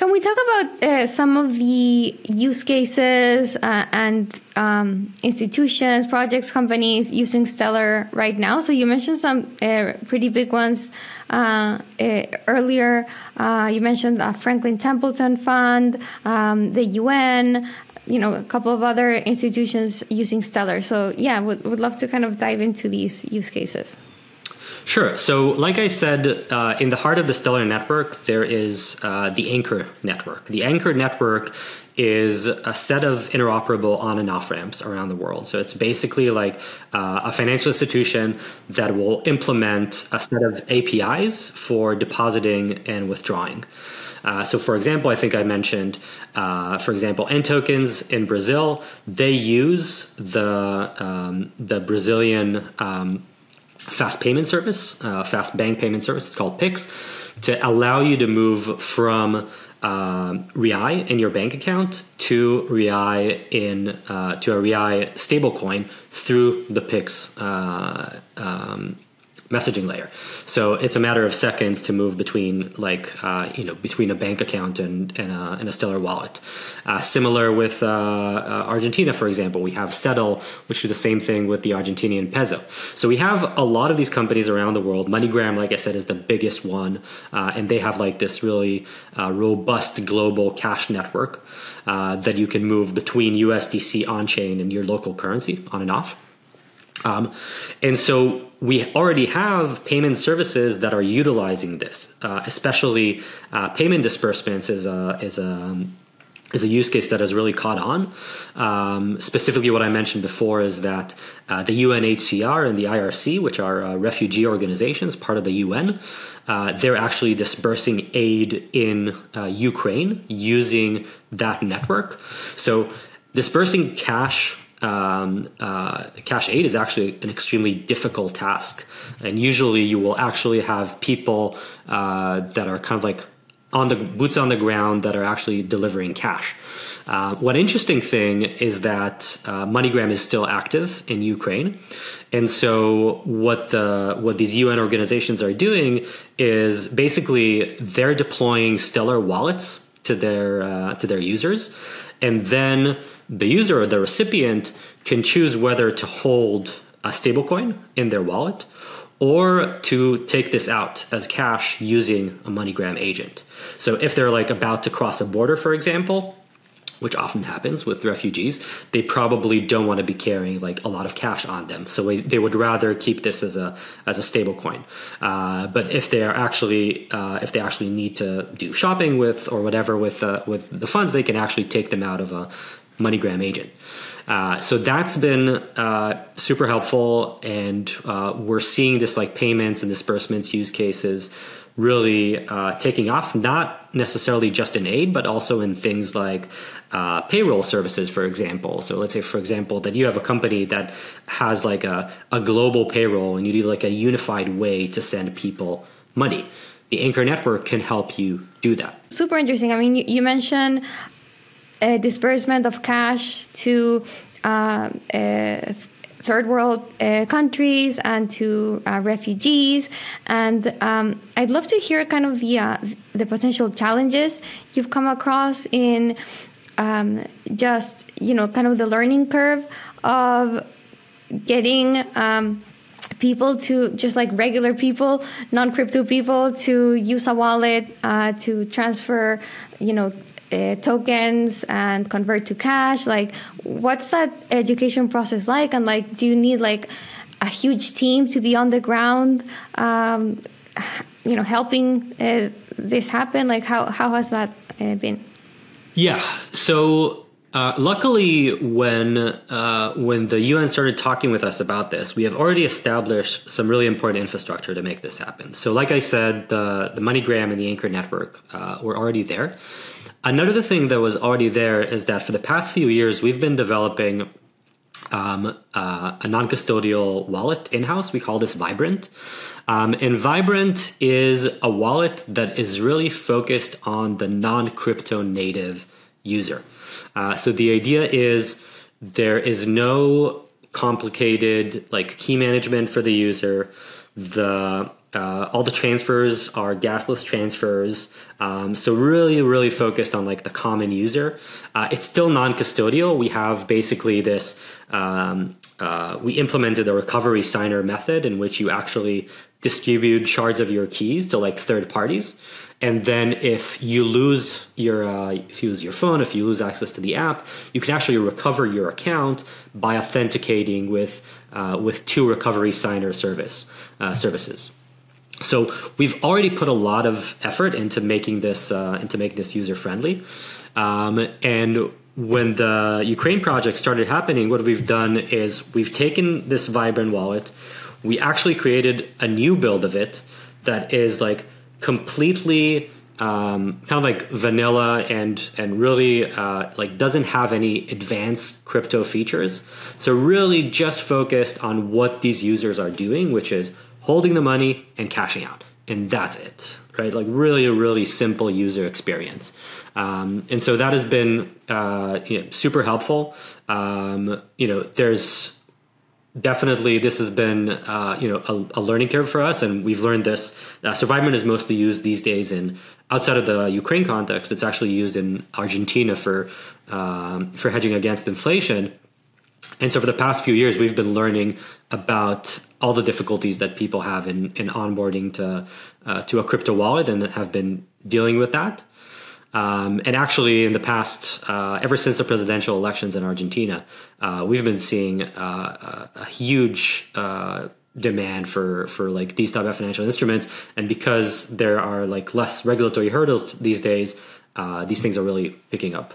Can we talk about uh, some of the use cases uh, and um, institutions, projects, companies using Stellar right now? So you mentioned some uh, pretty big ones uh, uh, earlier. Uh, you mentioned the Franklin Templeton Fund, um, the UN. You know, a couple of other institutions using Stellar. So, yeah, would, would love to kind of dive into these use cases. Sure. So, like I said, uh, in the heart of the Stellar network, there is uh, the Anchor network. The Anchor network is a set of interoperable on and off ramps around the world. So, it's basically like uh, a financial institution that will implement a set of APIs for depositing and withdrawing. Uh, so, for example, I think I mentioned, uh, for example, N tokens in Brazil. They use the um, the Brazilian um, fast payment service, uh, fast bank payment service. It's called Pix to allow you to move from uh, Reai in your bank account to Reai in uh, to a Reai stablecoin through the Pix uh, um, messaging layer. So it's a matter of seconds to move between like uh, you know between a bank account and and a, and a Stellar wallet. Uh, similar with uh, uh, Argentina, for example, we have Settle, which do the same thing with the Argentinian peso. So we have a lot of these companies around the world. MoneyGram, like I said, is the biggest one, uh, and they have like this really uh, robust global cash network that you can move between USDC on chain and your local currency on and off. Um, and so we already have payment services that are utilizing this, uh, especially uh, payment disbursements is a, is a is a use case that has really caught on. Um, specifically, what I mentioned before is that uh, the UNHCR and the IRC, which are uh, refugee organizations, part of the UN, uh, they're actually dispersing aid in uh, Ukraine using that network. So, dispersing cash um, uh, cash aid is actually an extremely difficult task. And usually you will actually have people uh, that are kind of like on the boots on the ground that are actually delivering cash. Uh, one interesting thing is that uh, MoneyGram is still active in Ukraine, and so what the what these UN organizations are doing is basically they're deploying Stellar wallets to their uh, to their users, and then the user or the recipient can choose whether to hold a stablecoin in their wallet or to take this out as cash using a MoneyGram agent. So if they're like about to cross a border, for example, which often happens with refugees, they probably don't want to be carrying like a lot of cash on them. So they would rather keep this as a as a stable coin. Uh, but if they are actually uh, if they actually need to do shopping with or whatever with uh, with the funds, they can actually take them out of a MoneyGram agent. Uh, so that's been uh, super helpful, and uh, we're seeing this like payments and disbursements use cases really uh, taking off. Not necessarily just in aid, but also in things like uh, payroll services, for example. So let's say, for example, that you have a company that has like a, a global payroll, and you need like a unified way to send people money the Anchor network can help you do that. Super interesting. I mean, you mentioned disbursement of cash to uh, uh, third world uh, countries and to uh, refugees. And um, I'd love to hear kind of the uh, the potential challenges you've come across in um, just you know kind of the learning curve of getting. Um, people to just like regular people non-crypto people to use a wallet uh, to transfer you know uh, tokens and convert to cash like what's that education process like and like do you need like a huge team to be on the ground um, you know helping uh, this happen like how, how has that uh, been yeah so uh, luckily, when uh, when the UN started talking with us about this, we have already established some really important infrastructure to make this happen. So, like I said, the the MoneyGram and the Anchor network uh, were already there. Another thing that was already there is that for the past few years, we've been developing um, uh, a non custodial wallet in house. We call this Vibrant. Um, and Vibrant is a wallet that is really focused on the non crypto native user. Uh, so the idea is there is no complicated like key management for the user. The uh, all the transfers are gasless transfers. Um, so really, really focused on like the common user. Uh, it's still non-custodial. We have basically this. Um, uh, we implemented a recovery signer method in which you actually distribute shards of your keys to like third parties. And then if you lose your uh, if you lose your phone, if you lose access to the app, you can actually recover your account by authenticating with uh, with two recovery signer service uh, services. So we've already put a lot of effort into making this uh, into making this user friendly, um, and when the Ukraine project started happening, what we've done is we've taken this Vibrant wallet, we actually created a new build of it that is like completely um, kind of like vanilla and and really uh, like doesn't have any advanced crypto features. So really just focused on what these users are doing, which is holding the money and cashing out, and that's it, right? Like really a really simple user experience, um, and so that has been uh, you know, super helpful. Um, you know, there's definitely this has been uh, you know a, a, learning curve for us and we've learned this uh, so Vibrant is mostly used these days in outside of the ukraine context it's actually used in argentina for um, for hedging against inflation. And so for the past few years we've been learning about all the difficulties that people have in, in onboarding to uh, to a crypto wallet and have been dealing with that um, and actually, in the past, uh, ever since the presidential elections in Argentina, uh, we've been seeing uh, a, a, huge uh, demand for for like these type of financial instruments. And because there are like less regulatory hurdles these days, uh, these things are really picking up.